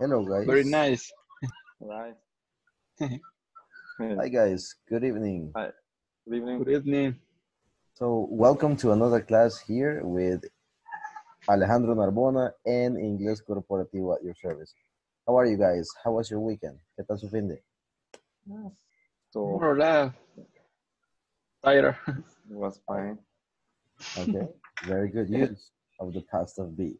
Hello, guys. Very nice. Right. Hi, guys. Good evening. Good evening. Good evening. So, welcome to another class here with Alejandro Narbona and Inglés Corporativo at your service. How are you guys? How was your weekend? ¿Qué tal su fin de? So More or less. Tired. it was fine. Okay. Very good use of the past of be.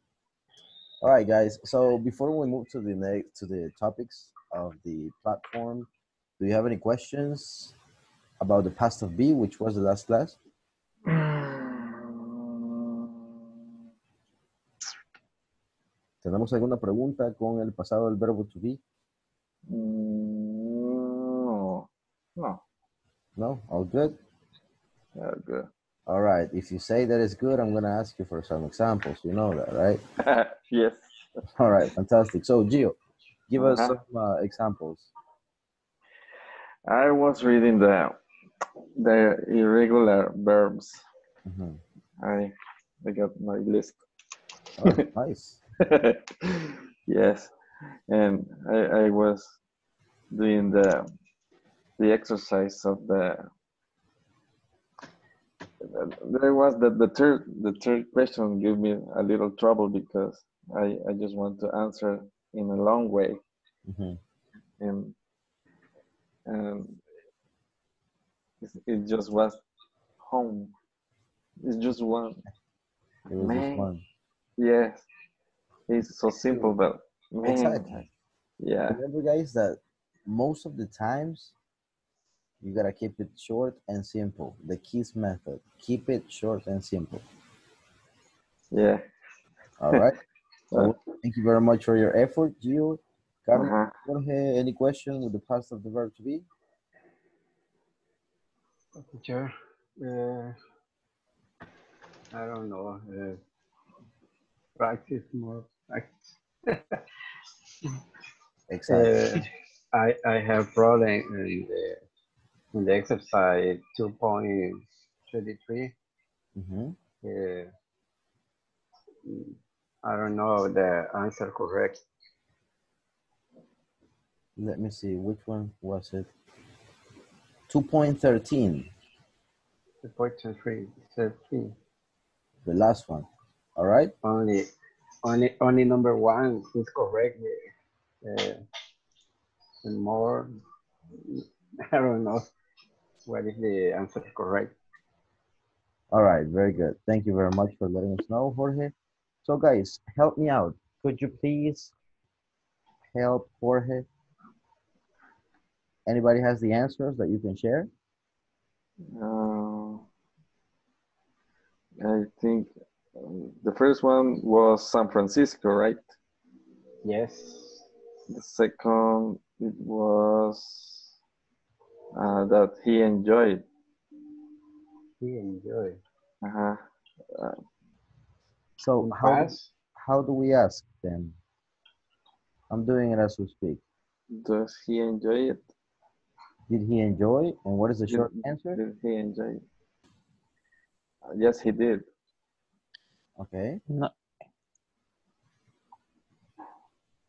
All right, guys. So before we move to the next to the topics of the platform, do you have any questions about the past of be, which was the last class? ¿Tenemos alguna pregunta con el pasado del verbo to be? Mm, No. No. No? All good? Yeah, good. All right. If you say that is good, I'm going to ask you for some examples. You know that, right? yes. All right. Fantastic. So, Gio, give us Uh-huh. some uh, examples. I was reading the the irregular verbs. Mhm. I I got my list. Right, nice. yes, and I, I was doing the the exercise of the. There was the, the third the third question gave me a little trouble because I, I just want to answer in a long way Mhm. and and it, it just was home. It's just one. It was Man. just one. Yes, it's so simple, but man, Exactly. yeah. Remember, guys, that most of the times you gotta keep it short and simple. The KISS method. Keep it short and simple. Yeah. All right. So thank you very much for your effort, Gio. Carlos, Uh-huh. Jorge, any question with the past of the verb to be? Teacher, uh, I don't know. Uh, practice more practice. Exactly. Uh, I I have problem in the in the exercise two point thirty three. Mhm. Uh, I don't know the answer correct. Let me see. Which one was it? 2.13, Two point three thirteen. the last one. All right. Only only only number one is correct. Uh, and more, I don't know what is the answer correct. All right, very good. Thank you very much for letting us know, Jorge. So, guys, help me out. Could you please help Jorge? Anybody has the answers that you can share? Uh, I think um, the first one was San Francisco, right? Yes. The second it was uh, that he enjoyed. He enjoyed. Uh-huh. So, In how do, how do we ask then? I'm doing it as we speak. Does he enjoy it? Did he enjoy? And what is the Did- short answer? Did he enjoy it? Uh, yes, he did. Okay. No.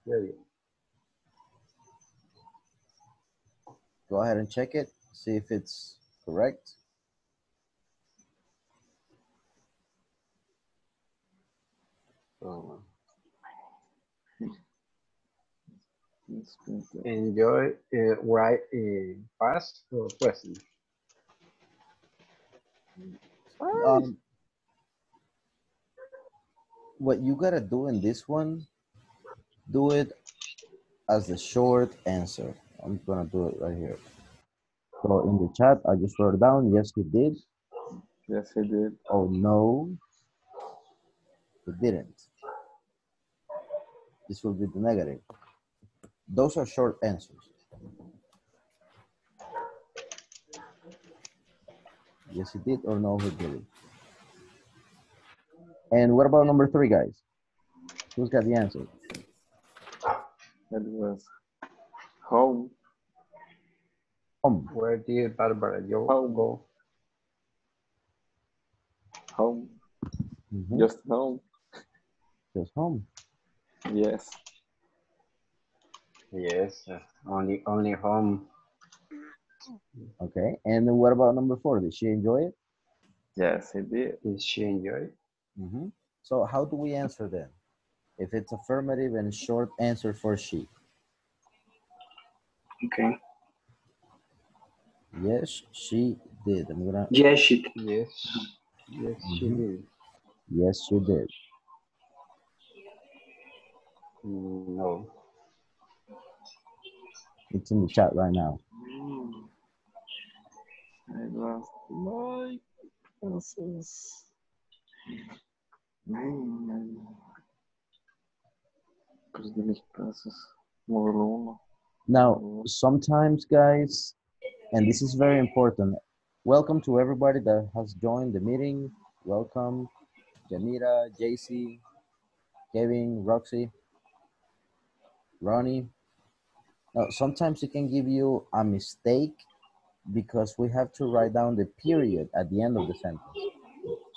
very Go ahead and check it. See if it's correct. so It's been good. enjoy uh, right in past or present. Um, what you gotta do in this one, do it as the short answer. I'm just gonna do it right here. So in the chat, I just wrote down, yes, he did. Yes, he did. Oh, no, he didn't. This will be the negative. Those are short answers. Yes, he did, or no, he didn't. And what about number three, guys? Who's got the answer? It was home. Home. Where did Barbara Joe Home. go? Home. Mhm, Just home. Just home. Yes. Yes, only only home. Okay. And then what about number four? Did she enjoy it? Yes, he did. Did she enjoy? hmm So how do we answer then? If it's affirmative and short answer for she. Okay. Yes, she did. I'm gonna, Yes, she did. Yes, yes, she Mhm. did. yes, she did. Mm, No. It's in the chat right now. I lost my glasses. Man. Perdí mis pasos. Módulo uno. Now, mm-hmm. sometimes, guys, and this is very important. Welcome to everybody that has joined the meeting. Welcome, Janira, JC, Kevin, Roxy, Ronnie. Now, sometimes it can give you a mistake because we have to write down the period at the end of the sentence.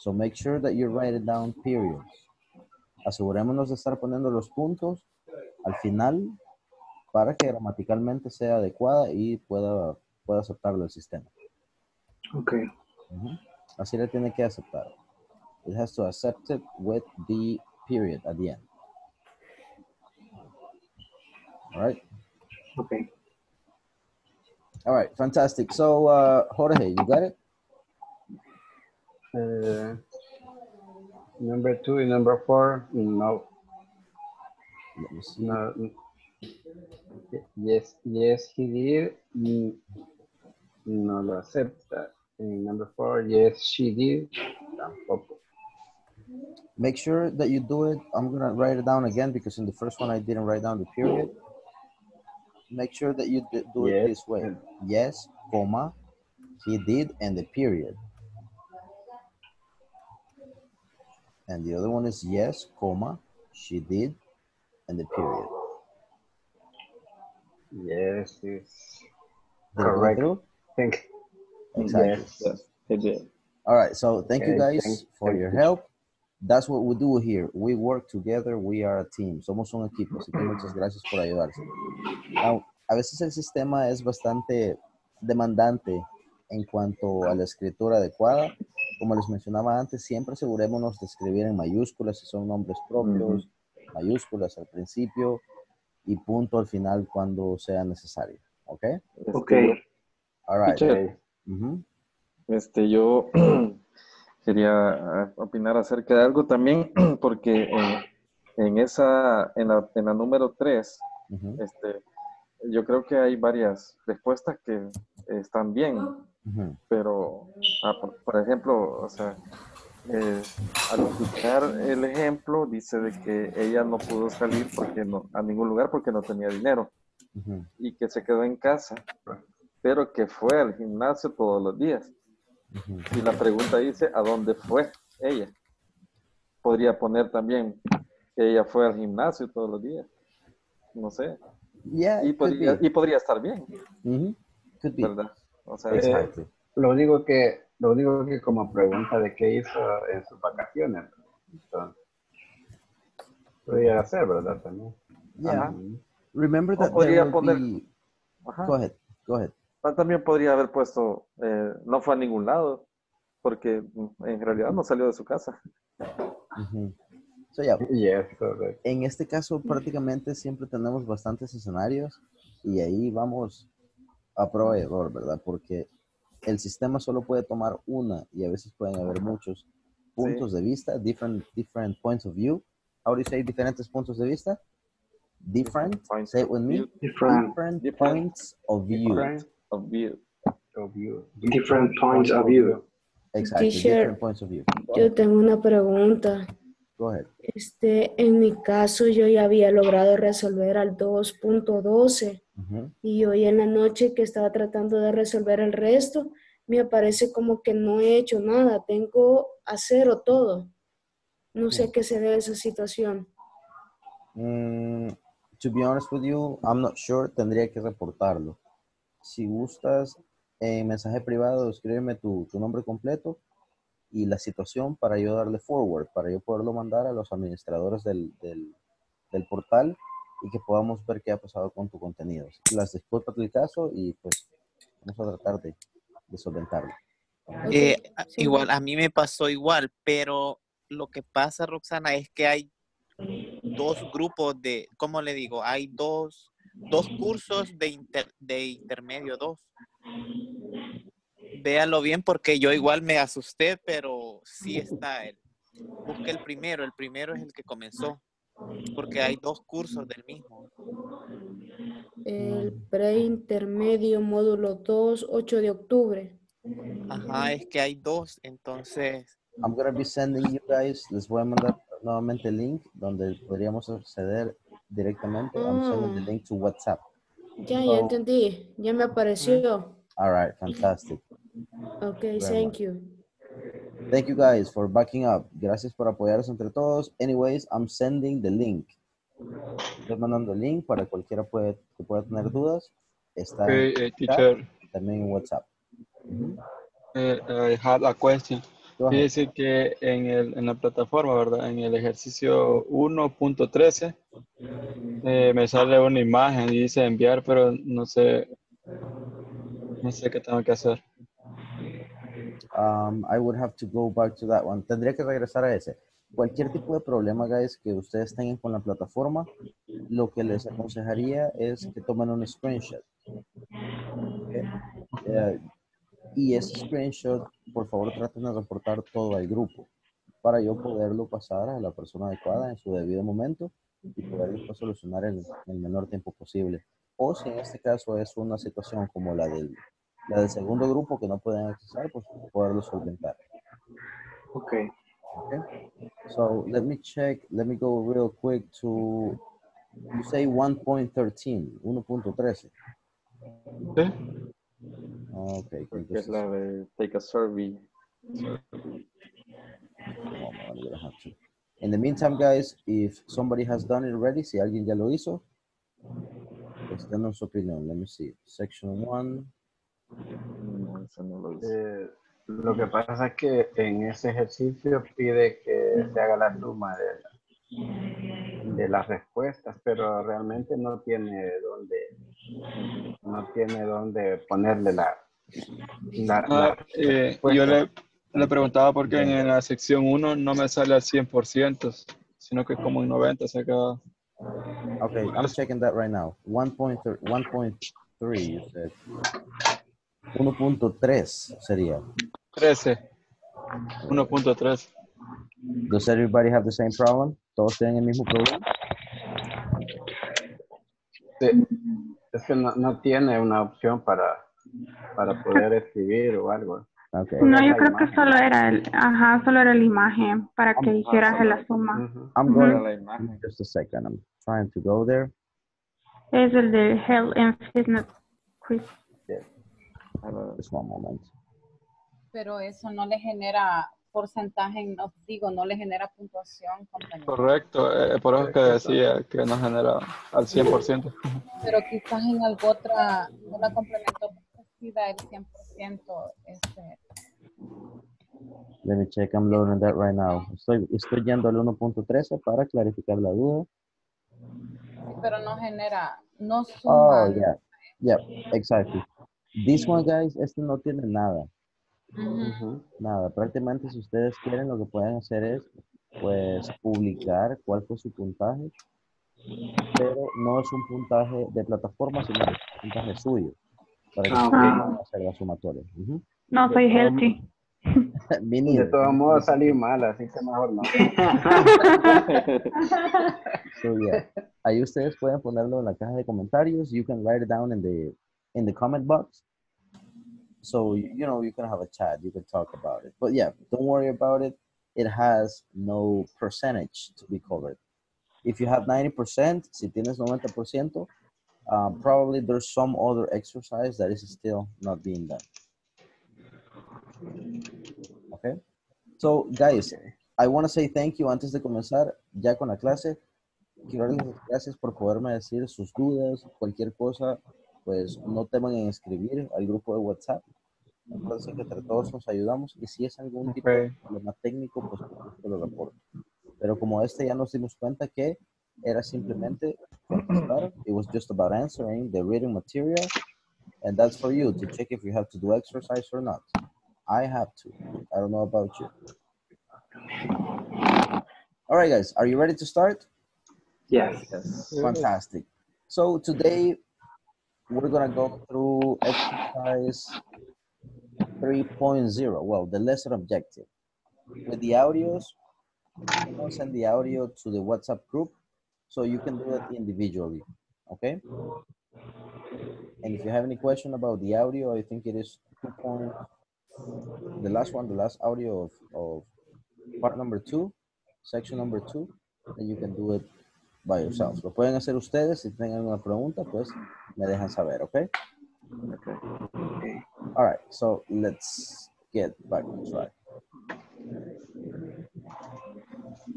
So make sure that you write it down periods. Asegurémonos de estar poniendo los puntos al final para que gramaticalmente sea adecuada y pueda, pueda aceptarlo el sistema. Okay. Ujú. Así le tiene que aceptar. It has to accept it with the period at the end. All right. Okay. All right. Fantastic. So, uh, Jorge, you got it? Uh, number two and number four, no, no. Yes, yes, he did. Mm, No lo acepta. And number four, yes, she did. Tampoco. Make sure that you do it. I'm going to write it down again because in the first one I didn't write down the period. Make sure that you do it Yes, this way. Yes, comma, he did, and the period. And the other one is yes, comma, she did, and the period. Yes, go Correct. think. Exactly. Yes. Yes, did. All right. So thank you guys thank- for thank your you. help. That's what we do here. We work together. We are a team. Somos un equipo. Así que muchas gracias por ayudarse. A veces el sistema es bastante demandante en cuanto a la escritura adecuada. Como les mencionaba antes, siempre asegurémonos de escribir en mayúsculas si son nombres propios, mayúsculas al principio y punto al final cuando sea necesario. ¿Ok? Este, Okay. All right. Teacher. Este, yo quería ah, opinar acerca de algo también, porque en, en esa, en la, en la número 3, Ujú. este, yo creo que hay varias respuestas que están bien, pero, ah, por, por ejemplo, o sea, eh, al escuchar el ejemplo, dice de que ella no pudo salir porque no, a ningún lugar porque no tenía dinero Ujú. y que se quedó en casa, pero que fue al gimnasio todos los días. Ujú. Y la pregunta dice, ¿a dónde fue ella? Podría poner también que ella fue al gimnasio todos los días. No sé. Yeah, Y podría, y podría estar bien. Could be. ¿verdad? O sea, Exactly. Lo único que, lo único que como pregunta de qué hizo en sus vacaciones. Entonces, podría hacer, ¿verdad? También. Yeah. Mm, Remember that podría poner- be-. Go ahead. Go ahead. Ah, También podría haber puesto, eh, no fue a ningún lado, porque en realidad no salió de su casa. Mhm. So yeah, Yes, en este caso prácticamente siempre tenemos bastantes escenarios y ahí vamos a prueba y error, ¿verdad? Porque el sistema solo puede tomar una y a veces pueden haber muchos puntos de vista, different, different points of view. How do you say diferentes puntos de vista? Different, Points say it of with me. view. Different, Different Different. points of view. Different Of view. of view. different points of view. Exactly, Teacher. different points of view. Yo tengo una pregunta. Go ahead. Este, en mi caso, yo ya había logrado resolver al 2.12 Ujú. y hoy en la noche que estaba tratando de resolver el resto, me aparece como que no he hecho nada, tengo a cero todo. No sé a qué se debe esa situación. Mm, to be honest with you, I'm not sure. Tendría que reportarlo. Si gustas, en mensaje privado, escríbeme tu, tu nombre completo y la situación para yo darle forward, para yo poderlo mandar a los administradores del, del, del portal y que podamos ver qué ha pasado con tu contenido. Las disculpas del caso y pues vamos a tratar de, de solventarlo. Eh, sí. igual, a mí me pasó igual, pero lo que pasa, Roxana, es que hay dos grupos de, ¿cómo le digo? Hay dos, dos cursos de, inter- de intermedio, dos. Véalo bien porque yo igual me asusté, pero sí está él. Busque el primero, el primero es el que comenzó, porque hay dos cursos del mismo. El preintermedio módulo 2, 8 de octubre. Ajá, es que hay dos, entonces, I'm gonna be sending you guys, les voy a mandar nuevamente el link donde podríamos acceder directamente. I'm sending the link to WhatsApp. Ya, ya entendí. Ya me apareció. All right, fantastic. Ok, Very thank much. you. Thank you guys for backing up. Gracias por apoyarnos entre todos. Anyways, I'm sending the link. Estoy mandando el link para cualquiera puede, que pueda tener dudas. Está Okay, en- uh, teacher, también en WhatsApp. Ujú. uh, I had a question. Que en, el, en la plataforma, ¿verdad? En el ejercicio 1.13 eh, me sale una imagen y dice enviar, pero no sé, no sé qué tengo que hacer. Um, I would have to go back to that one. Tendría que regresar a ese. Cualquier tipo de problema, guys, que ustedes tengan con la plataforma, lo que les aconsejaría es que tomen un screenshot. Eh, y ese screenshot, por favor, traten de reportar todo al grupo para yo poderlo pasar a la persona adecuada en su debido momento y poder después solucionar en el menor tiempo posible. O si en este caso es una situación como la del, la del segundo grupo que no pueden accesar, pues poderlo solventar. Okay. Okay. So let me check. Let me go real quick to you say 1.13, 1.13. ¿Sí? Okay, Porque es la de Take a Survey. One moment, I'm gonna have to. In the meantime, guys, if somebody has done it already, si alguien ya lo hizo, pues denos su opinión. Let me see. Section 1. No, ese no lo hice. Eh, lo que pasa es que en ese ejercicio pide que se haga la suma de, de las respuestas, pero realmente no tiene dónde, no tiene dónde ponerle la, la, Ah, la eh, yo le, le preguntaba por qué en la sección 1 no me sale al 100%, sino que como en 90 se queda. Okay, I'm checking that right now. 1.3, 1.3, you said. 1.3 sería. 13. 1.3. Does everybody have the same problem? ¿Todos tienen el mismo problema? Sí. Es que no, no tiene una opción para, para poder escribir o algo. Okay. No, yo creo que imagen. solo era el, ajá, solo era la imagen para que Ah, hicieras solo- la suma. Ujú. I'm Ujú. going la imagen. just a second. I'm trying to go there. Es el de Health and Fitness Quiz. Just one moment. pero eso no le genera porcentaje, no, digo, no le genera puntuación, compañero. Correcto, eh, por eso que decía que no genera al 100%. Pero quizás en algo otra, no la complemento da el 100%. Este, Let me check. I'm loading that right now. Estoy, estoy yendo al 1.13 para clarificar la duda. pero no genera, no Oh, suma. yeah. Yeah, exactly. This one, guys, este no tiene nada. Ujú. Ujú. Nada. Prácticamente, si ustedes quieren, lo que pueden hacer es, pues, publicar cuál fue su puntaje. Pero no es un puntaje de plataforma, sino es un puntaje suyo. Para que Ah, puedan hacer la sumatoria. Ujú. No, soy healthy. De todos modos salí mal, así que mejor no. So yeah, ahí ustedes pueden ponerlo en la caja de comentarios. You can write it down in the in the comment box. So you know you can have a chat. You can talk about it. But yeah, don't worry about it. It has no percentage to be covered. If you have 90%, si tienes 90%, um, probably there's some other exercise that is still not being done. Okay. So guys, I want to say thank you antes de comenzar ya con la clase. Quiero darles gracias por poderme decir sus dudas, cualquier cosa, pues no teman en escribir al grupo de WhatsApp. Entonces, que entre todos nos ayudamos y si es algún tipo de problema técnico, pues lo reporto. Pero como este ya nos dimos cuenta que era simplemente start. It was just about answering the reading material, and that's for you to check if you have to do exercise or not. I have to. I don't know about you. All right, guys, are you ready to start? Yes. Yes. Fantastic. So today we're gonna go through exercise 3.0. Well, the lesson objective. With the audios, I'm gonna send the audio to the WhatsApp group so you can do it individually. Okay? And if you have any question about the audio, I think it is two point the last one, the last audio of, of part number two, section number two, then you can do it by yourself. Lo pueden hacer ustedes. Si tienen una pregunta, pues me dejan saber, okay? Okay. All right, so let's get back on track.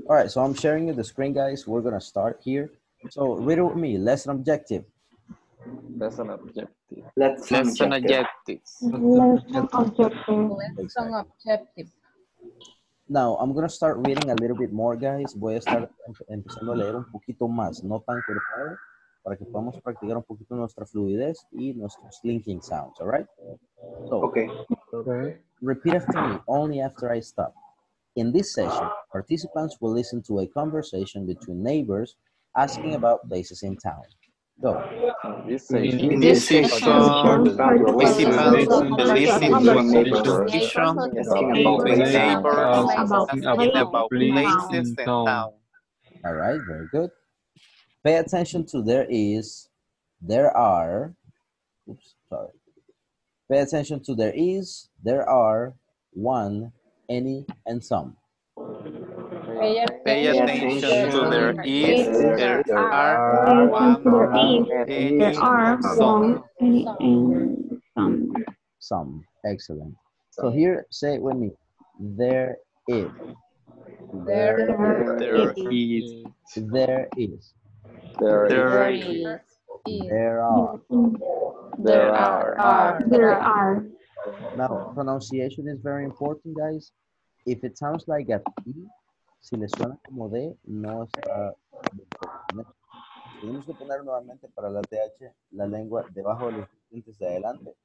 All right, so I'm sharing you the screen, guys. We're gonna start here. So read it with me. Lesson objective. That's an objective. Let's Lesson objective. objectives. Lesson objective. Lesson objective. Now, I'm gonna start reading a little bit more, guys. Voy a estar empe- empezando a leer un poquito más, no tan cortado, para que podamos practicar un poquito nuestra fluidez y nuestros linking sounds, all right? So, Okay. repeat after me, only after I stop. In this session, participants will listen to a conversation between neighbors asking about places in town. Go. This In session. This this section, section, participants will listen listen to to a conversation conversation Asking between about places in. About places about in places in town. town. All right, very good. Pay attention to there is, there are, oops, sorry. Pay attention to there is, there are, one, any, and some. Pay Pay attention to there is, there are, Pay one, attention to there is, any, there are some. some, some. Some. Excellent. So here, say it with me. There is. There There is. is, There is. There there is. is, There are. There are. There are. Now, pronunciation is very important, guys. If it sounds like a P, si le suena como D, no está. Tenemos que poner nuevamente para la TH la lengua debajo de los dientes de adelante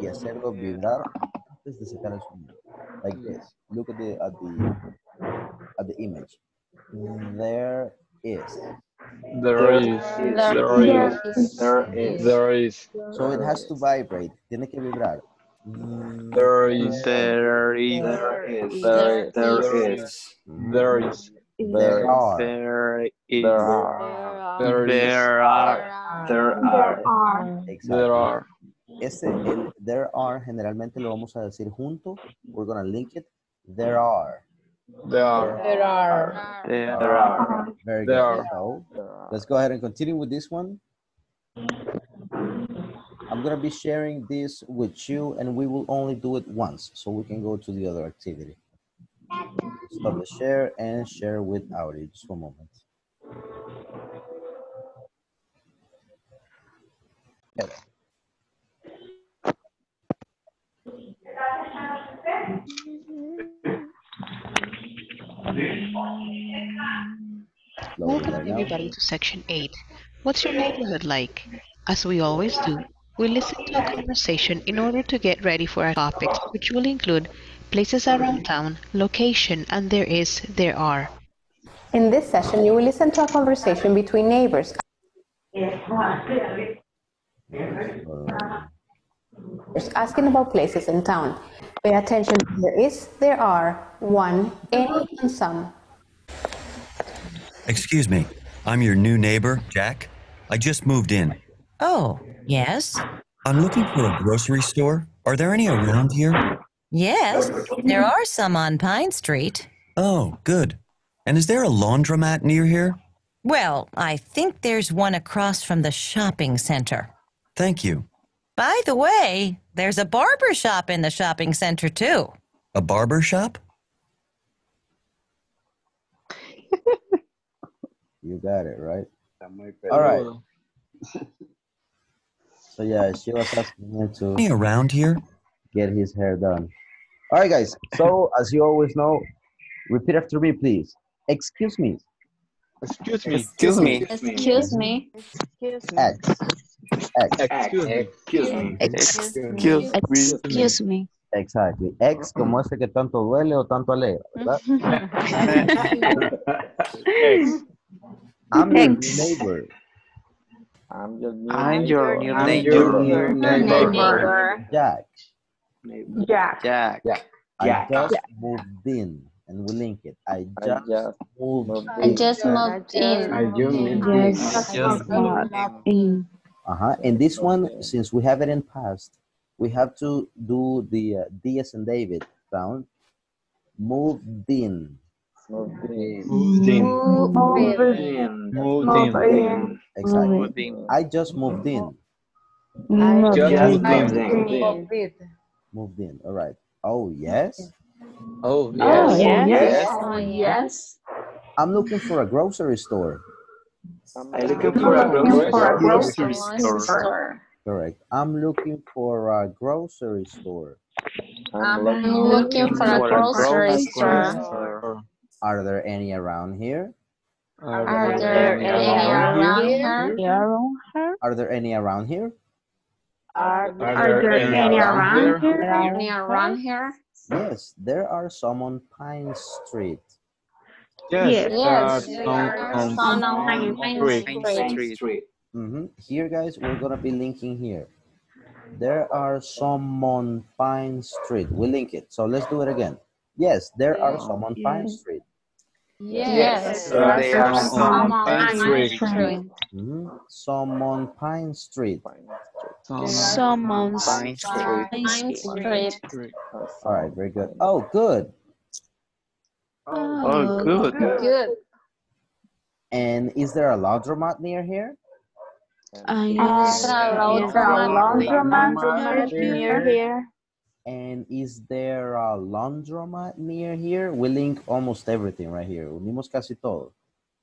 y hacerlo vibrar antes de sacar el sonido. Like this. Look at the at the at the image. There is. There is. There is. There is. There is. So it has to vibrate. Tiene que vibrar. There is. there is, There is. There There is. There is. There are. there is, There are. There is. there are, There There are. are. Exactly. There are. Ese, el there are, generalmente lo vamos a decir junto. We're gonna link it. There are. There are. There are. there There are, are. Very There good. are. So There are. let's go ahead and continue with this one. I'm gonna be sharing this with you and we will only do it once so we can go to the other activity. Stop the share and share with audio. Just one moment. Welcome everybody to section 8. What's your neighborhood like? As we always do, we listen to a conversation in order to get ready for our topics, which will include places around town, location, and there is, there are. In this session, you will listen to a conversation between neighbors asking about places in town. Pay attention. There is, there are, one, any, and some. Excuse me, I'm your new neighbor, Jack. I just moved in. Oh, yes? I'm looking for a grocery store. Are there any around here? Yes, there are some on Pine Street. Oh, good. And is there a laundromat near here? Well, I think there's one across from the shopping center. Thank you. By the way, there's a barber shop in the shopping center, too. A barber shop? You got it, right? All right. peludo. So yeah, she was asking him to Any around here? get his hair done. All right, guys. So as you always know, repeat after me, please. Excuse me. Excuse me. Excuse me. Excuse me. X. X. Excuse me. Excuse me. Excuse me. Excuse me. Exactly. X como ese que tanto duele o tanto alegra, ¿verdad? X. I'm your neighbor. I'm your new I'm your new I'm neighbor. your Neighbor. Jack. Jack. Jack. I Jack. just moved in. And we link it. I I just just moved moved I just moved in. I do need Yes. Just moved in. Uh-huh. And this one, since we have it in past, we have to do the uh, DS and David sound. Moved in. Moved in. Moved in. Moved In. Moved in. Exactly. Moved in. I just moved in. Moved Just in. moved in. Moved in. Moved in. All right. Oh, yes. Oh, Oh, oh yes. yes. Oh, yes. I'm looking for a grocery store. I'm looking for a Looking for a grocery grocery store. store. Correct. I'm looking for a grocery store. I'm I'm looking looking for a For a grocery grocery store. store. Are there any around here? Are there any around here? Are there any around here? Are Are there any around here? Any around here? Yes, there are some on Pine Street. Yes, there are Yes. some there are on some on Pine Pine Street. Street. Street. Street. hmm Here, guys, we're gonna be linking here. There are some on Pine Street. We link it. So let's do it again. Yes, there are some on Pine Street. Yes. There are there are some some on on Pine Pine Street. Street. hmm Some on Pine Street. Some Some Pine Street. Pine Street. Street. All right, very good. Oh, good. Oh, good. Good. And is there a laundromat near here? Is there a laundromat near here? And is there a laundromat near here? We link almost everything right here. Unimos casi todo.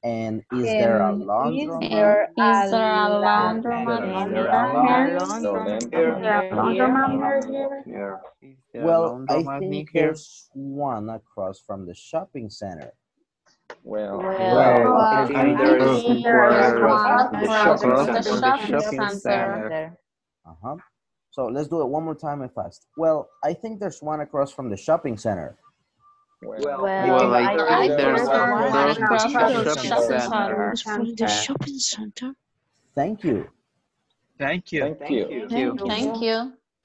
And is there a laundromat? Is there a laundromat Is near there a here? laundromat? Here. Well, I think there's one across from the shopping center. Well, Well, I think there is think there is one one the across shopping from the center. shopping center. Uh-huh. So let's do it one more time and fast. Well, I think there's one across from the shopping center. well, Well, I I think there's there one one across across from from the the shopping shopping center. center. center. Thank you. Thank you. thank you. Thank you. Thank you.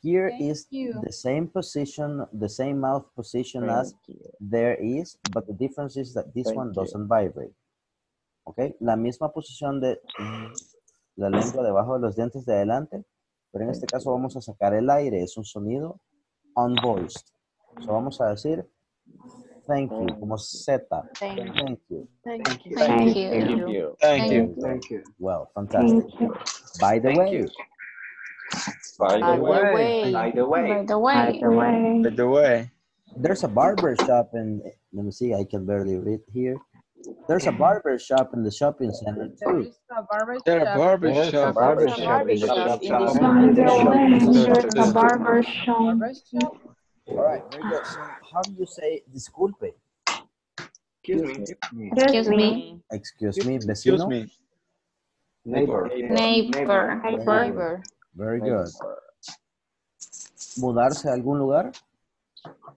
Here Thank is you. the same position, the same mouth position as you. there is, but the difference is that this Thank one you. doesn't vibrate. Okay, La misma posición de mm-hmm. la lengua debajo de los dientes de adelante, pero en este caso vamos a sacar el aire, es un sonido unvoiced. So vamos a decir thank you, como Z. Thank you. Thank you. Thank you. Thank you. Thank you. Thank you. Well, fantastic. By the Thank way, you. By By the way. By the way. By the way. By the way, there's a barber shop in, let me see, I can barely read here. There's a barber shop in the shopping center There too. is a barber there are shop. barber There's a shop. barber There's a shop in the barber shop. shop in in the the shopping There's center. a barber shop. Barber shop. All right, very good. So how do you say disculpe? Excuse me. Excuse me. Excuse me, Excuse vecino. me. Neighbor. Neighbor. Neighbor. Very good. Mudarse a algún lugar?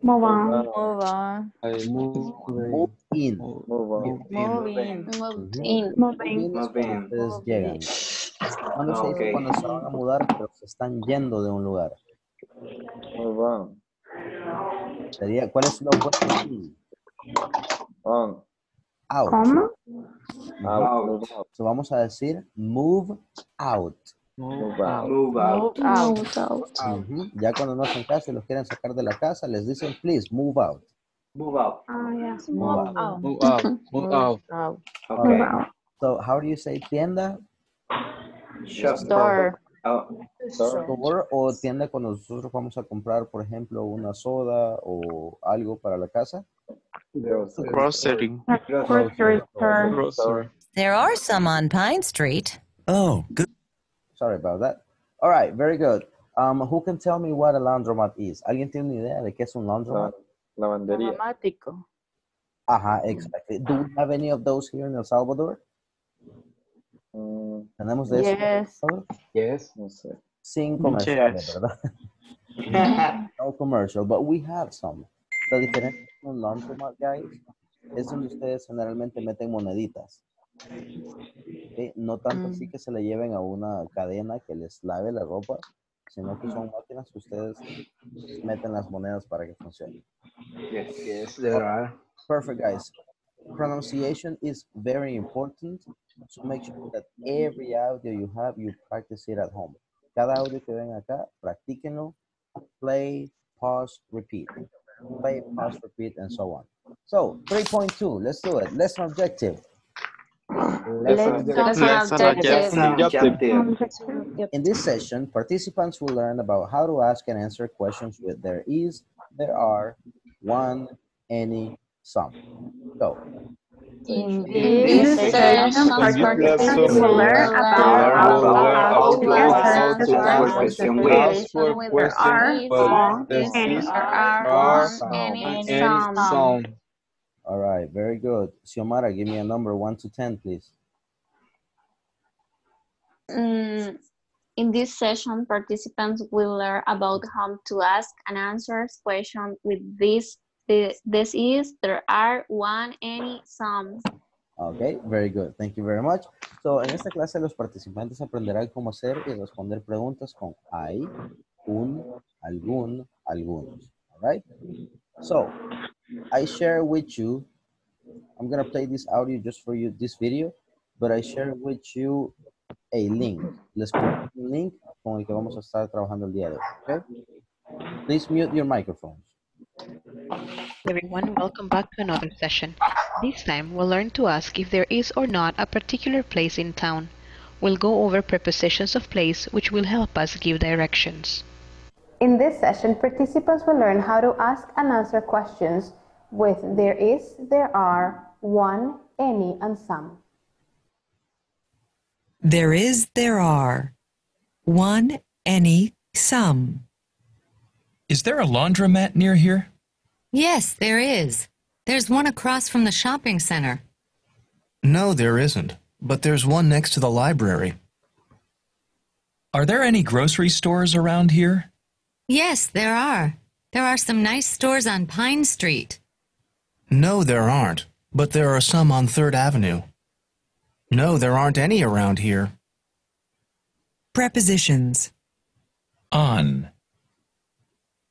Move on. Move on. I move. Move in. Move on. Move in. Moved Ujú. in. Move in es cuando ustedes llegan. Cuando se dice cuando se van a mudar, pero se están yendo de un lugar. Move on. Sería, ¿cuál es lo opuesto a in? On. Out. ¿Cómo? Out. Move out. So vamos a decir move out. Move out. Move out. Moved out. Ya cuando no hacen caso y los quieren sacar de la casa, les dicen, please, move out. Move out. Ah, yeah. Move out. Move out. Move out. Out. Okay. Move out. So, how do you say tienda? Shop. Store. Oh, Store o tienda cuando nosotros vamos a comprar, por ejemplo, una soda o algo para la casa. Grocery. Grocery store. Grocery. There are some on Pine Street. Oh, good. Sorry about that. All right, very good. Um, who can tell me what a laundromat is? ¿Alguien tiene una idea de qué es un laundromat? Lavandería. Automático. Ajá, exactly. Do we have any of those here in El Salvador? Mm, ¿Tenemos de eso? Yes. Salvador? Yes. no sé. Sin comerciales, Yes. ¿verdad? no commercial, but we have some. La diferencia con un laundromat, guys, es donde ustedes generalmente meten moneditas. ¿Ok? No tanto así que se le lleven a una cadena que les lave la ropa, sino que son máquinas que ustedes meten las monedas para que funcione. Yes, yes, there are. Perfect, guys. Pronunciation is very important, so make sure that every audio you have, you practice it at home. Cada audio que ven acá, practíquenlo. Play, pause, repeat. Play, pause, repeat, and so on. So, 3.2, let's do it. Lesson objective. Lesson objective. Objective. In this session, participants will learn about how to ask and answer questions with there is, there are, one, any, some. Go. In this this session, session, participants will learn about how to answer the with Ask for there questions, are, but some, there any, are, are, one, any, any some. All right, very good. Xiomara, give me a number one to 10, please. Mm, in this session, participants will learn about how to ask and answer questions with this, the- this is, there are, one, any, some. Ok, very good. Thank you very much. So, en esta clase los participantes aprenderán cómo hacer y responder preguntas con hay, un, algún, algunos. All right? So, I share with you, I'm to play this audio just for you, this video, but I share with you a link. Les comparto un link con el que vamos a estar trabajando el día de hoy. Okay? Please mute your microphones. Everyone, welcome back to another session. This time, we'll learn to ask if there is or not a particular place in town. We'll go over prepositions of place, which will help us give directions. In this session, participants will learn how to ask and answer questions with there is, there are, one, any, and some. There is, there are. One, any, some. Is there a laundromat near here? Yes, there is. There's one across from the shopping center. No, there isn't. But there's one next to the library. Are there any grocery stores around here? Yes, there are. There are some nice stores on Pine Street. No, there aren't. But there are some on Third Avenue. No, there aren't any around here. Prepositions. On.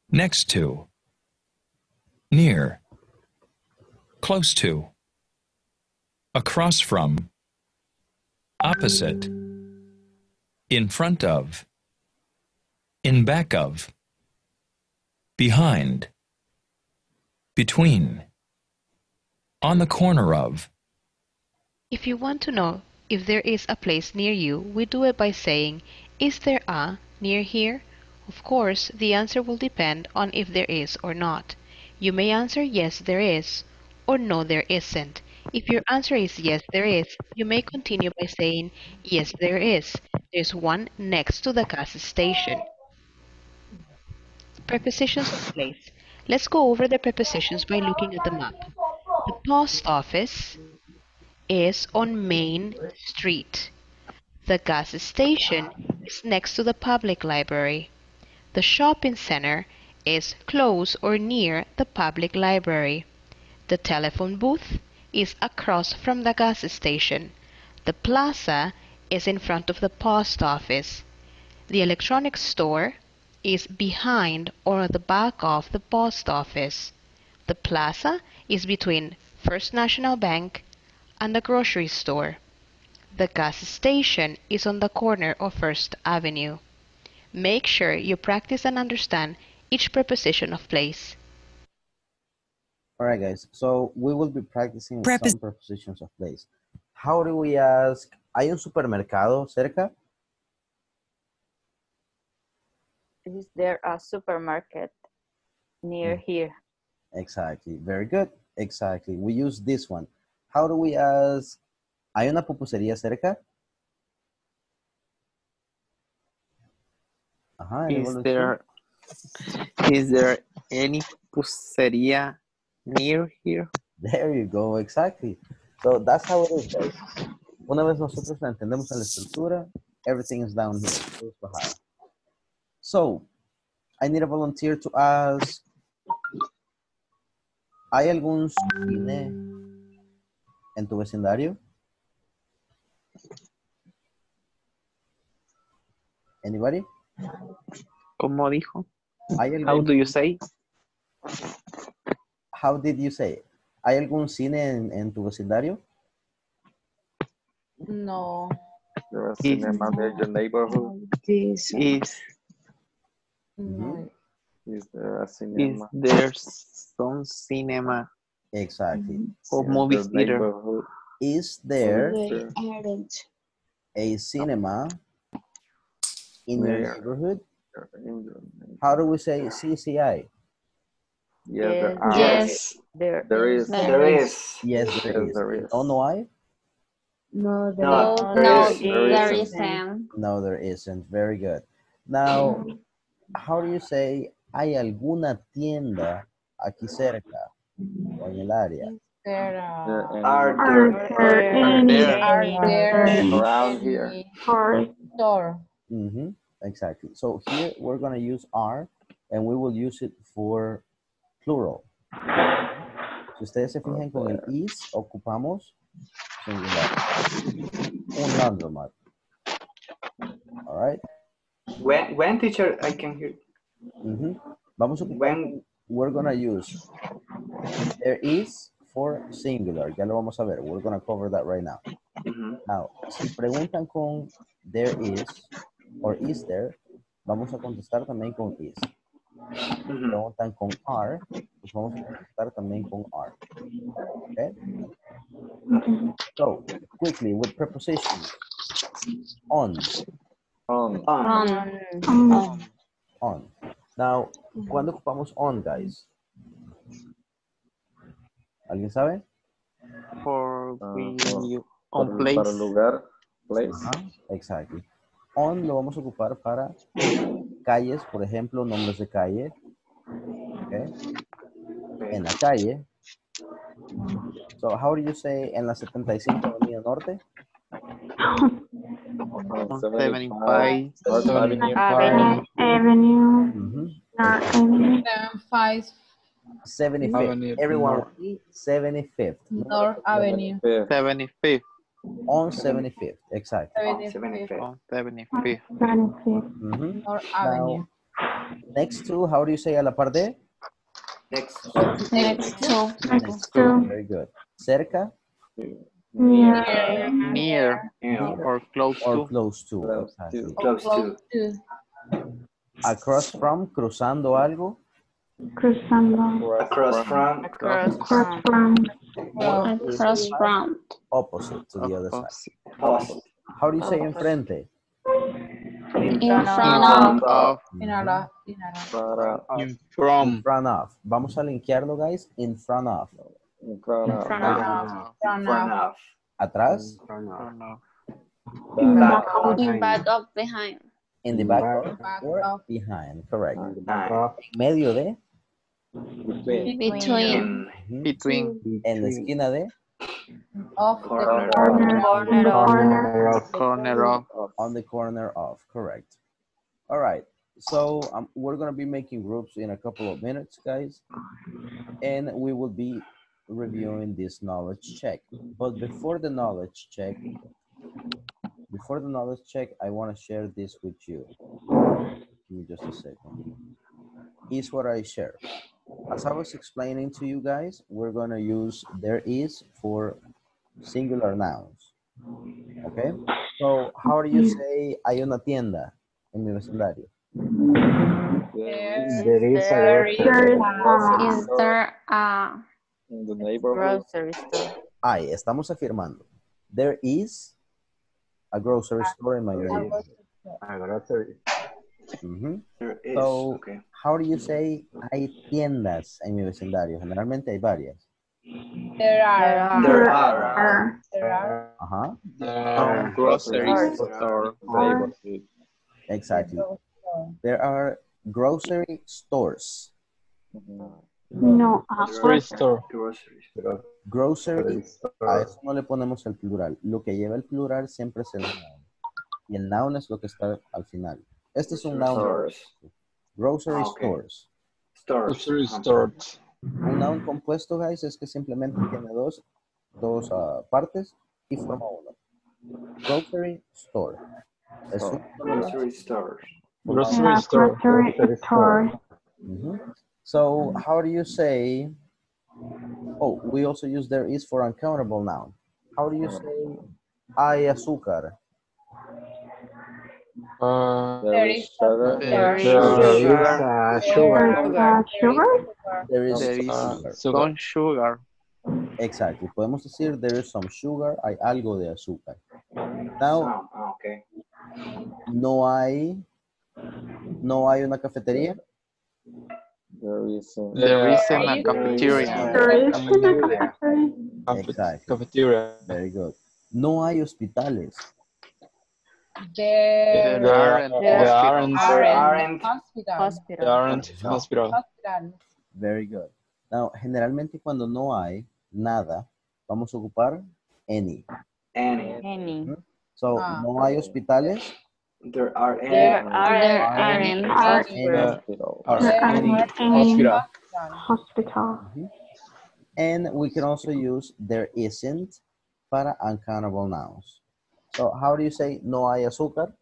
Next to. Near. Close to. Across from. Opposite. In front of. In back of. Behind. Between. On the corner of. If you want to know if there is a place near you, we do it by saying, Is there a near here? Of course, the answer will depend on if there is or not. You may answer yes, there is, or no, there isn't. If your answer is yes, there is, you may continue by saying, Yes, there is. There's one next to the gas station. Prepositions of place. Let's go over the prepositions by looking at the map. The post office is on Main Street. The gas station is next to the public library. The shopping center is close or near the public library. The telephone booth is across from the gas station. The plaza is in front of the post office. The electronics store is behind or at the back of the post office. The plaza is between First National Bank and the grocery store. The gas station is on the corner of First Avenue. Make sure you practice and understand each preposition of place. All right, guys. So we will be practicing Prepos- some prepositions of place. How do we ask? ¿Hay un supermercado cerca? Is there a supermarket near mm. here? Exactly. Very good. Exactly. We use this one. How do we ask? ¿Hay una pupusería cerca? Ajá. Is there is there any pizzeria near here? There you go, exactly. So that's how it is, guys. Una vez nosotros la entendemos en la estructura, everything is down here. So, I need a volunteer to ask, ¿hay algún cine en tu vecindario? Anybody? ¿Cómo dijo? ¿Hay How algún, do you say? how did you say? it? ¿Hay algún cine en, en tu vecindario? No. There are cinema in your neighborhood. Is No. Is there a is cinema? there some cinema Exactly. or in movie your theater? Is there There a cinema in your neighborhood? In your neighborhood. How do we say CCI? Yes, there are. Yes. There, There is. There is. Yes, there Yes, is. there is. Don't know why? No, there No, No, there there isn't. isn't. No, there isn't. Very good. Now, mm-hmm. How do you say hay alguna tienda aquí cerca o en el área? There are, There Are Are there there any there. are there around here. any cars? store? hmm Exactly. So here we're going to use are and we will use it for plural. Si ustedes se fijan con el is, ocupamos singular. Un laundromat. All right. When, when teacher, I can hear. Ujú. Vamos a When, we're gonna use there is for singular. Ya lo vamos a ver. We're gonna cover that right now. Mhm. Now, si preguntan con there is or is there, vamos a contestar también con is. Si Mhm. preguntan con are, pues vamos a contestar también con are. Okay? So, quickly with prepositions. On, On. on, On. on. Now, ¿cuándo ocupamos on, guys? ¿Alguien sabe? For Ah, we for- on para, place. para lugar. Place. Exactly. On lo vamos a ocupar para calles, por ejemplo, nombres de calle. Okay. En la calle. So, how do you say en la 75 Avenida Norte? On 75, North Avenue. Avenue. Avenue. North Avenue. Five 75th. Avenue Everyone 75th. North Avenue. 75th. On 75th. Exactly. Seventy fifth. On 75th. Benefit. Mhm. North Now, Avenue. next to, how do you say a la par de? next, Next to. Next to. Very good. Cerca Near. Near or close or to. close to. Close to. Across from, cruzando algo. Cruzando. across from, Across from. Across from. Opposite to the other side. Opposite. opposite, How do you say enfrente? In front front of. Of, In a lot. In in In front of. Vamos a linkearlo, guys. In front of. In front of. front front of. of, Front front of. of, Atrás. Front of. back of, In back of behind. In the back of. Back Or of. behind. Correct. behind, En medio de. Between. Between. Ujú. Between. En la esquina de. Off the Corner. Corner. Corner of. Corner. of. Corner of. On the corner of. Correct. All right. So um, we're going to be making groups in a couple of minutes, guys. And we will be reviewing mm-hmm. this knowledge check. But before the knowledge check, before the knowledge check, I want to share this with you. Give me just a second. Is what I share. As I was explaining to you guys, we're going to use there is for singular nouns. Okay? So, how do you say hay una tienda en mi vecindario? There There is a there is There is a- Is there a In the neighborhood. grocery store. Hay, estamos afirmando. There is a grocery store in my neighborhood. A grocery. Ujú. there is, So, okay. how do you say hay tiendas en mi vecindario? Generalmente hay varias. There are. There There are, are. There are. Ajá, The grocery store. Neighborhood. exactly. There are grocery stores. Mhm. No, a Grocery store. grocery, Grocery, a eso no le ponemos el plural. Lo que lleva el plural siempre es el noun. Y el noun es lo que está al final. Este es un noun. Stores. Grocery Ah, stores. Grocery Ajá. stores. Un noun compuesto, guys, es que simplemente tiene dos, dos ah, partes y forma uno. Grocery store. Es un Grocery stores. Grocery store. grocery store. Mhm. So mm-hmm. how do you say? Oh, we also use there is for uncountable noun. How do you mm-hmm. say hay azúcar? Uh, There is sugar. There is There is, sugar. sugar. There is There is sugar. some sugar. Exactly. Podemos decir there is some sugar. Hay algo de azúcar. Now, ah, ah okay. no hay, no hay una cafetería. There is a- There is a cafeteria. There is in the cafeteria. Cafeteria. Very good. No hay hospitales. There, There aren't. There aren't. aren't hospital. There Hospital. aren't hospital. Hospital. Very good. Now, generalmente cuando no hay nada, vamos a ocupar any. any. Any. So, Ah. no hay hospitales. There are any. There There aren't aren't any hospital. Are There any aren't hospital. hospital. And we can also use there isn't para uncountable nouns. So, how do you say no hay azúcar?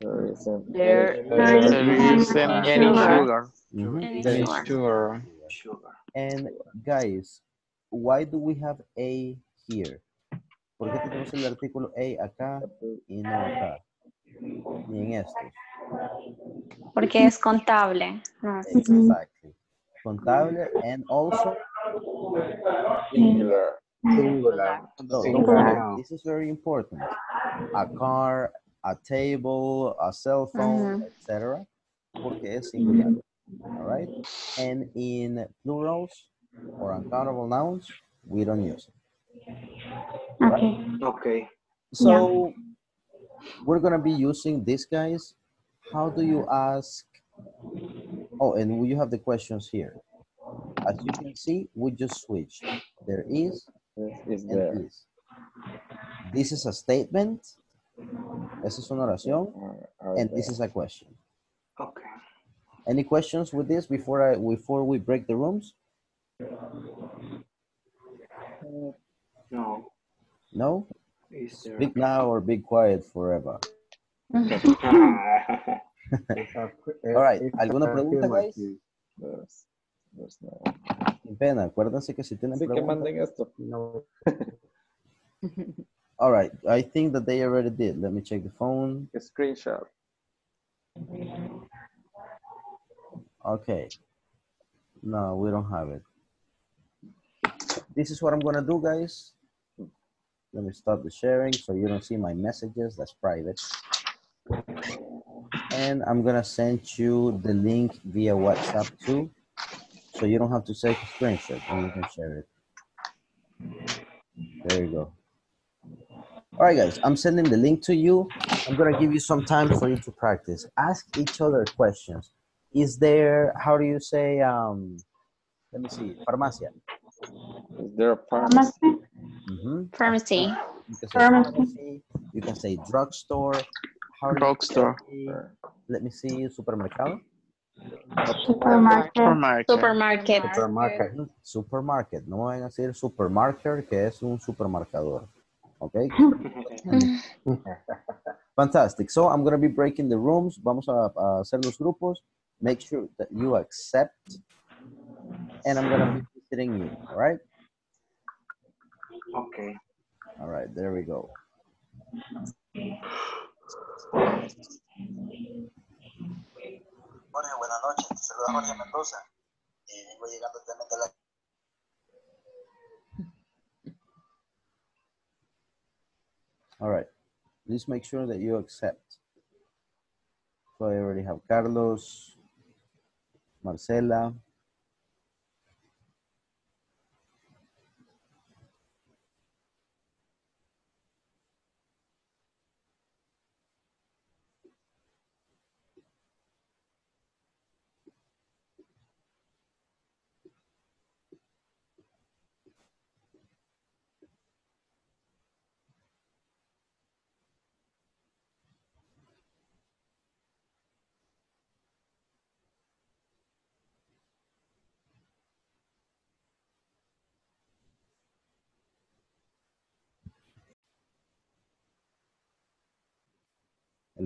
There is a- There There is There isn't any sugar. Mhm. Any There is- sugar. Sure. Sugar. And guys, why do we have a here? ¿Por qué tenemos el artículo a acá y no acá? Ni en estos. Porque es contable. Exactly. Contable and also Singular. Singular. No, this is very important. A car, a table, a cell phone, etc. Porque es singular. All right. And in plurals or uncountable nouns, we don't use it. Okay. Okay. So we're gonna be using these guys. How do you ask? Oh, and you have the questions here. As you can see, we just switched. There is Is, is and there. is. This is a statement. Esa es una oración. Are- are And this is a question. Okay. Any questions with this before I before we break the rooms? No. No? Is there? Big now or big quiet forever. All right. ¿Alguna pregunta, guys? There's, there's no. Sin pena, acuérdense que si tienen Así que preguntas. manden esto. No. All right. I think that they already did. Let me check the phone. A Screenshot. Okay. No, we don't have it. This is what I'm gonna do, guys. Let me stop the sharing so you don't see my messages. That's private. And I'm gonna send you the link via WhatsApp too. So you don't have to take a screenshot and you can share it. There you go. All right, guys, I'm sending the link to you. I'm gonna give you some time for you to practice. Ask each other questions. Is there, how do you say, um, let me see, farmacia? Is there a pharmacy? Pharmacy. Mhm. Pharmacy. You can say Pharmacy. pharmacy. You can say drugstore. How Drugstore. let me see, supermercado. Supermarket. Supermarket. Supermarket. Supermarket. Supermarket. No vayan a decir supermarket, que es un supermarcador. Okay. Fantastic. So I'm going to be breaking the rooms. Vamos a, a hacer los grupos. Make sure that you accept. And I'm going to be visiting you. All right. Okay. All right. There we go. Jorge, buenas noches. Te saluda Jorge Mendoza. Eh, vengo llegando actualmente a la... All right. Please make sure that you accept. So I already have Carlos, Marcela.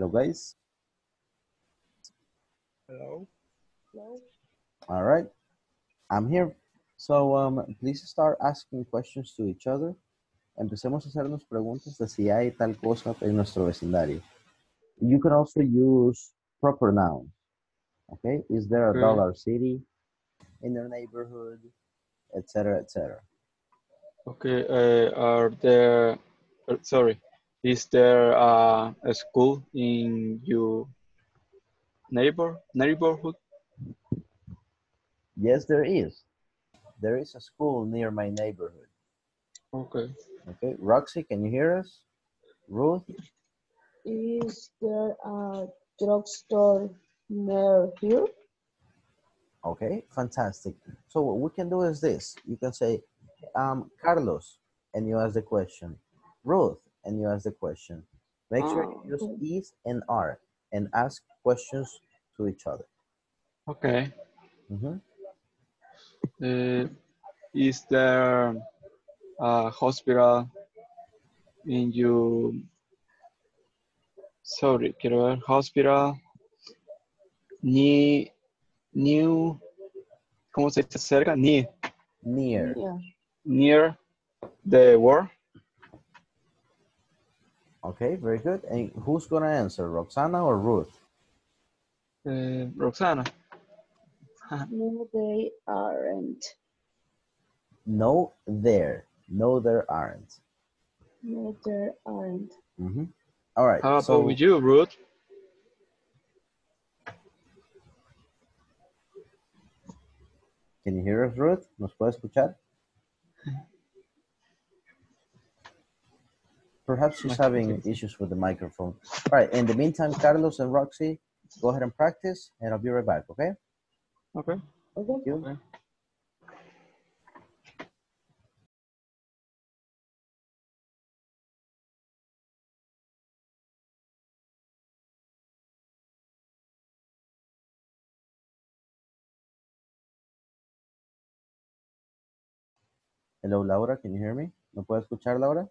Hello, guys. Hello. Hello. All right. I'm here. So, um, please start asking questions to each other. Empecemos a hacernos preguntas de si hay tal cosa en nuestro vecindario. You can also use proper nouns. Okay. Is there a Okay. dollar city in your neighborhood, etc., etc. Okay. Uh, are there? uh, sorry. Is there uh, a school in your neighbor neighborhood? Yes, there is. There is a school near my neighborhood. Okay. Okay. Roxy, can you hear us? Ruth? Is there a drugstore near here? Okay, fantastic. So what we can do is this. You can say, um, Carlos, and you ask the question. Ruth, and you ask the question. Make sure you use is and are and ask questions to each other. Okay. Mhm. Uh, is there a hospital in your sorry, quiero ver hospital ni new ¿cómo se dice cerca? Ni Near. near the world. Okay, very good. And who's gonna answer, Roxana or Ruth? Uh, Roxana. No, they aren't. No, there. No, there aren't. No, there aren't. Mhm. All right. How about with you, Ruth? Can you hear us, Ruth? ¿Nos puede escuchar? Perhaps she's having issues with the microphone. All right. In the meantime, Carlos and Roxy, go ahead and practice, and I'll be right back. Okay? Okay. Thank you. Okay. Hello, Laura. Can you hear me? ¿Me puede escuchar, Laura?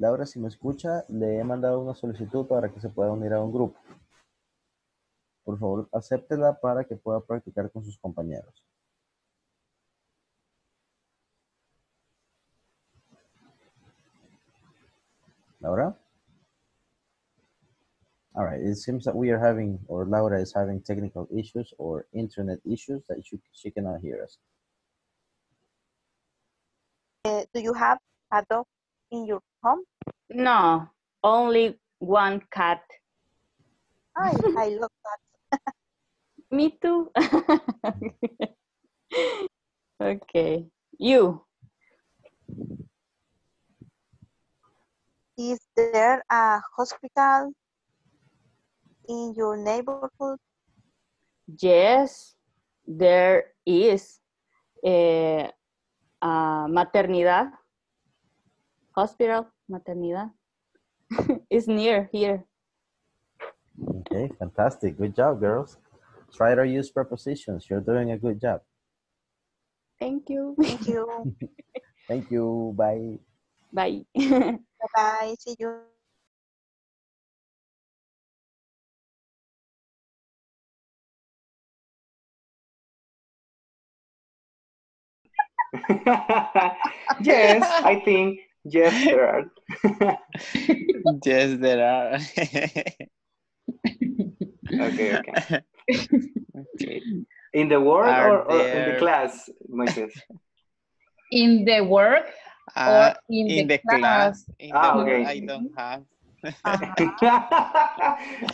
Laura, si me escucha, le he mandado una solicitud para que se pueda unir a un grupo. Por favor, acéptela para que pueda practicar con sus compañeros. Laura? All right, it seems that we are having, or Laura is having technical issues or internet issues that she, she cannot hear us. Uh, do you have a dog in your home? No, only one cat. I, I love that. Me too. okay. You. Is there a hospital in your neighborhood? Yes, there is a, a maternidad. Hospital, maternidad. is near here. Okay, fantastic. Good job, girls. Try to use prepositions. You're doing a good job. Thank you. Thank you. Thank you. Bye. Bye. Bye-bye. See you. yes, I think yes, there are. yes, there are. okay, okay. In the work Are or, or in the there- class, Moises? In the work Uh, or in, in the, the class. In Ah, the okay. work, I don't have.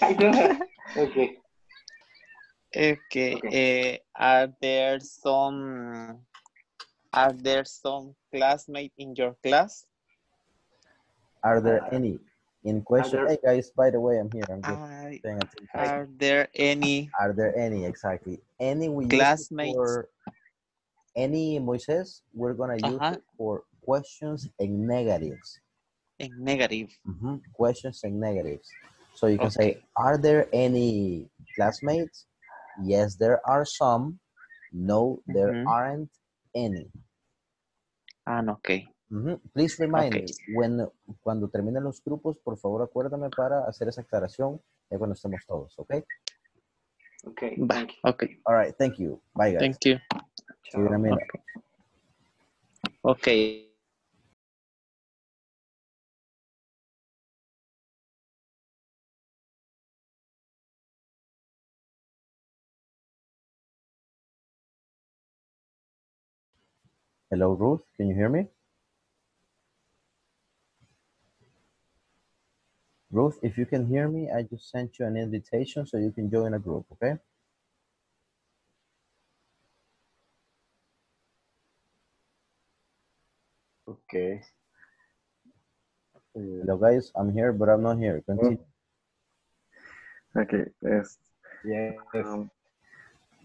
I don't have. Okay. Okay. Uh, are there some are there some classmates in your class? Are there any in question? there- Hey guys, by the way, I'm here. I'm just I- paying attention. Are there any Are there any exactly any we use it Classmates. for any Moises? We're gonna use Uh-huh. it for questions and negatives. in negative? Mhm, Questions and negatives. So you can say, are there any classmates? Yes, there are some. No, there Mhm. aren't any. Ah, no, okay. Please remind Ok. me, when, cuando terminen los grupos, por favor acuérdame para hacer esa aclaración ya cuando estemos todos, ¿ok? Okay. Va, ok. All right, thank you. Bye, guys. Thank you. See you in a minute. Ok. Hello, Ruth. Can you hear me? Ruth, if you can hear me, I just sent you an invitation so you can join a group, okay? Okay. Hello, guys. I'm here, but I'm not here. Continue. Okay, yes. Yes. Um,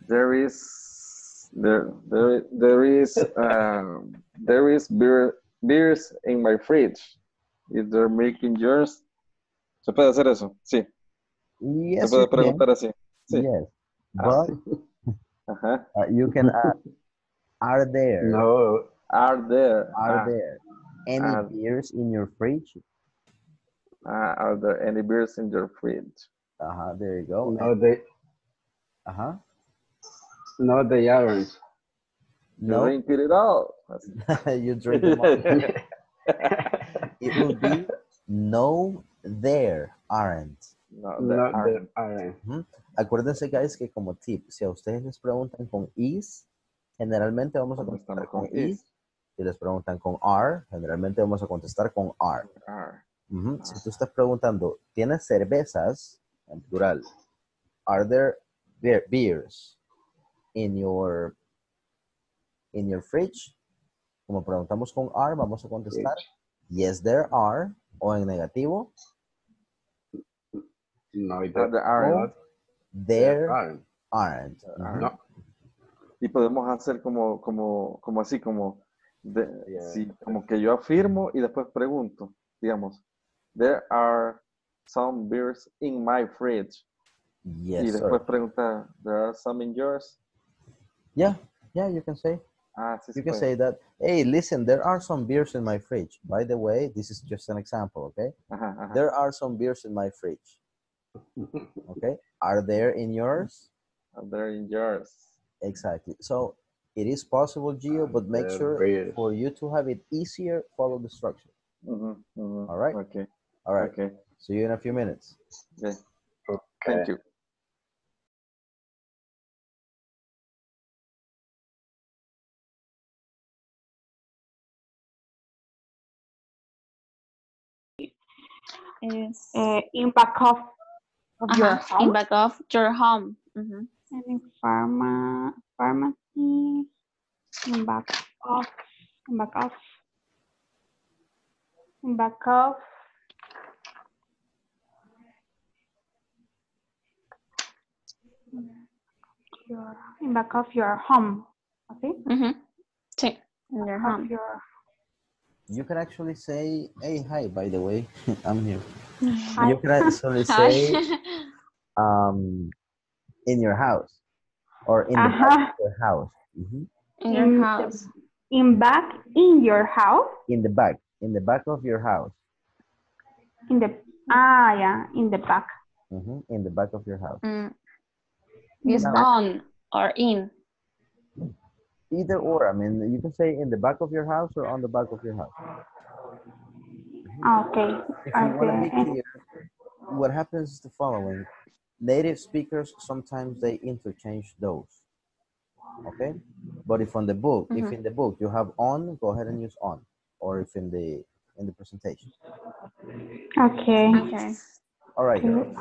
there is there there there is um, there is beer beers in my fridge. Is there making yours? ¿Se puede hacer eso? Sí. Yes, Se puede you can. preguntar así. Sí. Yes, Ah, but Ajá. uh, you can add, are there, No. Are there are ah, there any are- beers in your fridge? ah, are there any beers in your fridge? Uh-huh, there you go. No, they Uh-huh. no they aren't. No, Drink it all. you drink them all. It will be no, there aren't. no, No, there aren't. Acuérdense, guys, que como tip, si a ustedes les preguntan con is, generalmente vamos a contestar con con is. Si les preguntan con are, generalmente vamos a contestar con are. Si tú estás preguntando, ¿tienes cervezas? En plural. Are there beer- beers in your in your fridge? Como preguntamos con are, vamos a contestar yes there are o en negativo No, they, No, there aren't. there aren't. aren't. Ujú. No. Y podemos hacer como, como, como así, como, de, Yeah. sí, como que yo afirmo y después pregunto, digamos, there are some beers in my fridge. Yes, y sir. después pregunta, there are some in yours. Yeah, yeah, you can say. Ah, sí, You se can puede. say that. Hey, listen, there are some beers in my fridge. By the way, this is just an example, okay? Ajá, ajá. There are some beers in my fridge. Okay? Are there in yours? Are there in yours. Exactly. So it is possible, geo but make sure beers. for you to have it easier, follow the structure. Ujú, ujú. All right. Okay, All right. okay. See you in a few minutes. okay. Thank you. Is Uh, in back of, of your ajá, house. in back of your home. Mm-hmm. Ujú. Any pharma, pharmacy. In back of, in back of, in back of. Your, in back of your home. Okay. Ujú. Sí, in your home. your You can actually say, hey, hi, by the way, I'm here. Hi. You can actually say, um, in your house or in the back Uh-huh. of your house. Mhm. in your in the- house. in back in your house. In the back, in the back of your house. In the ah yeah, in the back. Mhm, In the back of your house. Mm. Is on or in. Either or. I mean, you can say in the back of your house or on the back of your house. Ah, Okay. If you want to be Okay. clear, what happens is the following. Native speakers, sometimes they interchange those. Okay? But if on the book, if Mhm. in the book you have on, go ahead and use on. Or if in the in the presentation. Okay. Okay. All right, Okay.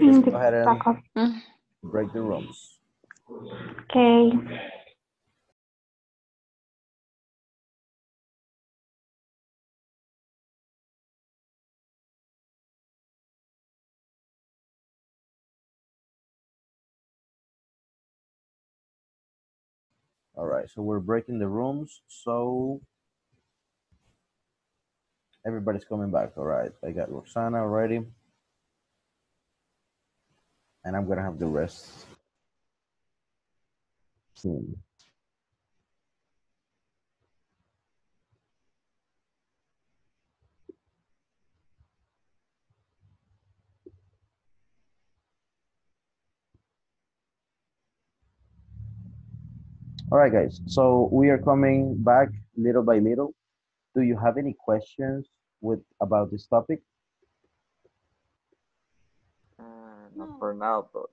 Let's go ahead and back of Mm. break the rooms. okay. All right, so we're breaking the rooms. So everybody's coming back. All right, I got Roxana already. And I'm going to have the rest soon. All right, guys. So we are coming back little by little. Do you have any questions with about this topic? Uh, not for now, but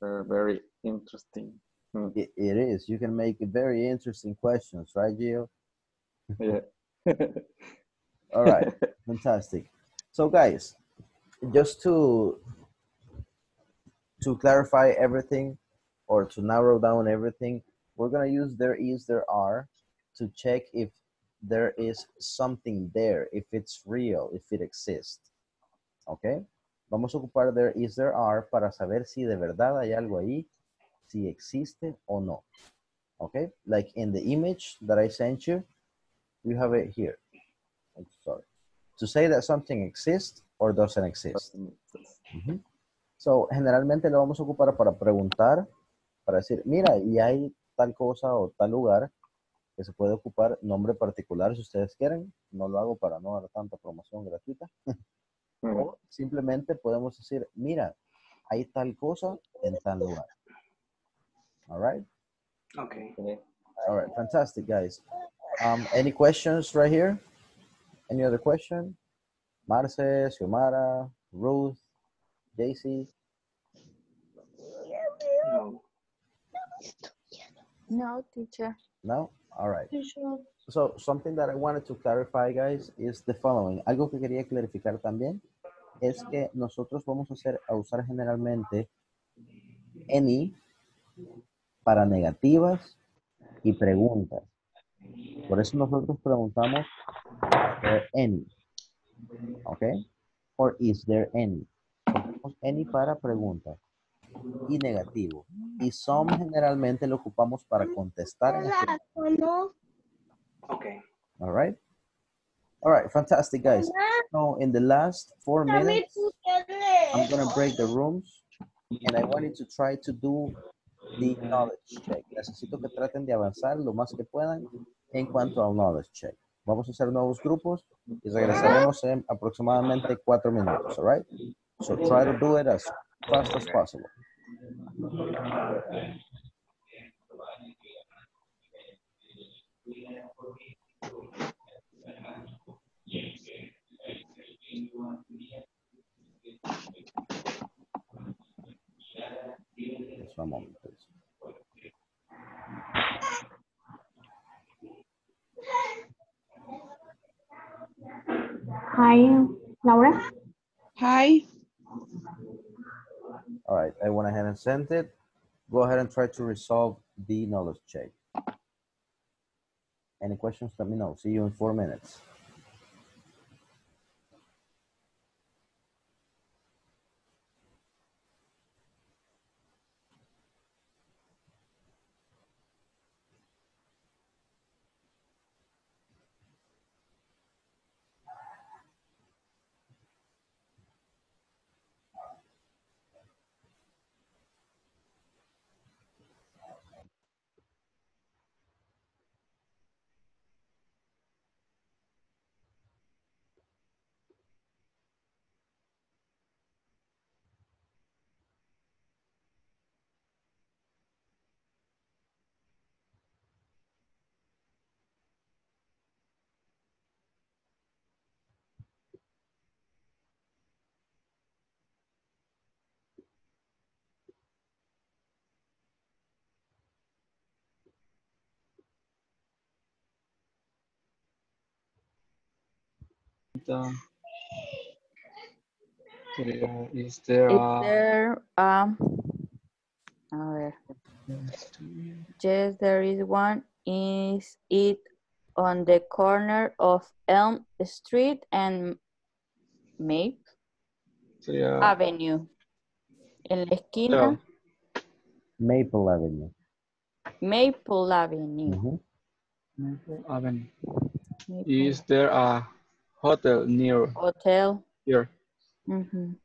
they're very interesting. Hmm. It, it is. You can make very interesting questions, right, Gio? Yeah. All right, fantastic. So, guys, just to to clarify everything or to narrow down everything, we're gonna use there is, there are to check if there is something there, if it's real, if it exists. ¿Ok? Vamos a ocupar there is, there are para saber si de verdad hay algo ahí, si existe o no. ¿Ok? Like in the image that I sent you, you have it here. I'm sorry. To say that something exists or doesn't exist. So, generalmente lo vamos a ocupar para preguntar, para decir, mira, y hay tal cosa o tal lugar que se puede ocupar nombre particular si ustedes quieren. No lo hago para no dar tanta promoción gratuita. O simplemente podemos decir, mira, hay tal cosa en tal lugar. All right? Okay. All right, fantastic, guys. Um, any questions right here? Any other question? Marce, Xiomara, Ruth, JC? No. No, teacher. No? All right. So, something that I wanted to clarify, guys, is the following. Algo que quería clarificar también es que nosotros vamos a, hacer, a usar generalmente any para negativas y preguntas. Por eso nosotros preguntamos "Are there any? ¿Ok? Or is there any? Any para pregunta y negativo. Y some generalmente lo ocupamos para contestar en afirmativo. Okay. All right. All right, fantastic, guys. So in the last four minutes, I'm gonna break the rooms, and I want you to try to do the knowledge check. Necesito que traten de avanzar lo más que puedan en cuanto al knowledge check. Vamos a hacer nuevos grupos y regresaremos en aproximadamente cuatro minutos, all right? So try to do it as fast as possible. Just one moment, please. Hi, Laura. Hi. All right, I went ahead and sent it. Go ahead and try to resolve the knowledge check. Any questions, let me know. See you in four minutes. Uh, sería, is there Is a- there, um, a ver. Yes, there is one. Is it on the corner of Elm Street and Maple sería- Avenue? En la esquina, Maple Avenue. Maple Avenue. Mhm. Maple Avenue. Maple Is there a hotel near Hotel. here? Mhm.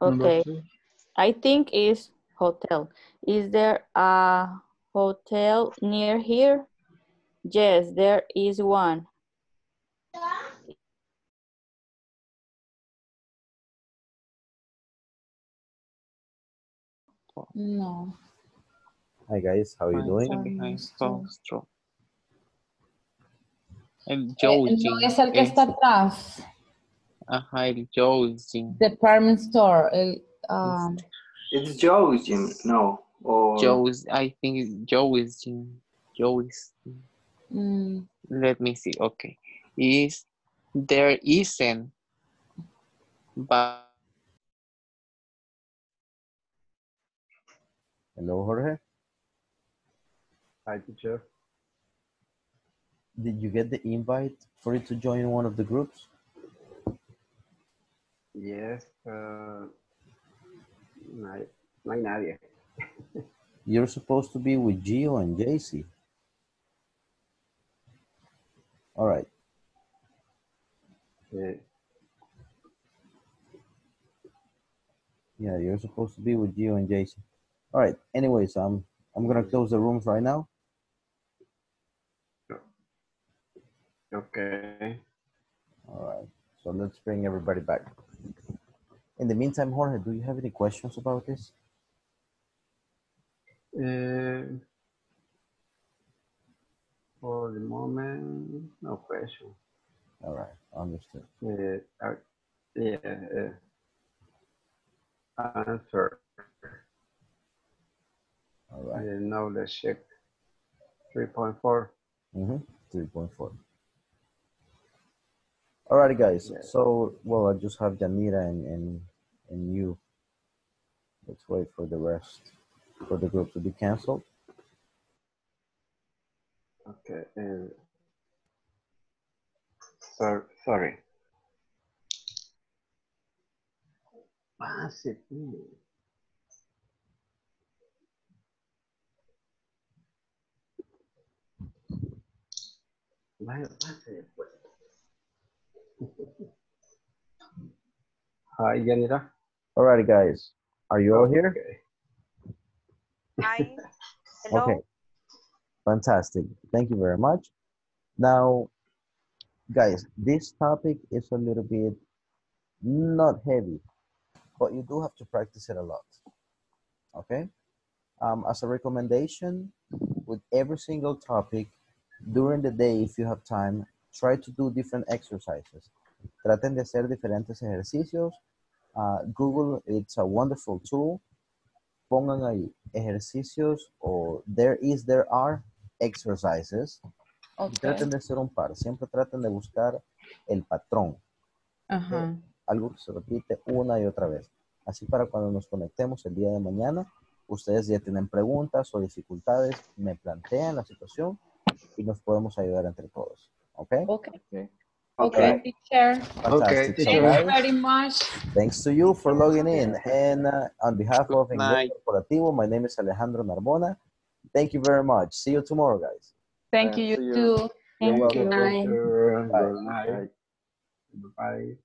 Number Okay. I think is hotel. Is there a hotel near here? Yes, there is one. No. Hi guys, how are you doing? El Eh, Joe no es el que está atrás. Ajá, el Joe Department store. El, um, It's Joe's gym, no. Or Joe's, I think it's Joe's gym. Joe's. mm, Let me see. Okay. Is there isn't but Hello, Jorge. Hi, teacher. Did you get the invite for you to join one of the groups? Yes. Uh, no hay. You're supposed to be with Gio and JC. All right. Eh, Yeah, you're supposed to be with Gio and JC. All right. Anyways, um, I'm gonna close the rooms right now. Okay. All right. So let's bring everybody back. In the meantime, Jorge, do you have any questions about this? Eh, for the moment, no question. All right. Understood. Uh, uh, yeah. Uh, answer. All right. Uh, knowledge check. 3.4. Mm-hmm. 3.4. Alrighty, guys. So, well, I just have Janira and, and, and you. Let's wait for the rest for the group to be canceled. Okay. Uh, so, sorry. Pase, tú. Vaya, pase después. Hi, Yanira. Alrighty, guys. Are you all here? Hi. Hello. Okay. Fantastic. Thank you very much. Now, guys, this topic is a little bit not heavy, but you do have to practice it a lot. Okay? Um, as a recommendation, with every single topic, during the day, if you have time, try to do different exercises. Traten de hacer diferentes ejercicios. Uh, Google, it's a wonderful tool. Pongan ahí ejercicios o there is, there are exercises. Y traten de hacer un par. Siempre traten de buscar el patrón. Ajá. Algo que se repite una y otra vez. Así para cuando nos conectemos el día de mañana, ustedes ya tienen preguntas o dificultades, me plantean la situación y nos podemos ayudar entre todos. ¿Ok? Okay. Okay. Okay, teacher. Fantastic. So, Thank you very much. Thanks to you for logging in. And uh, on behalf of Inglés night. Corporativo, my name is Alejandro Narbona. Thank you very much. See you tomorrow, guys. Thank you, you too. You're Thank welcome. you. Teacher, Bye. Good night. Bye.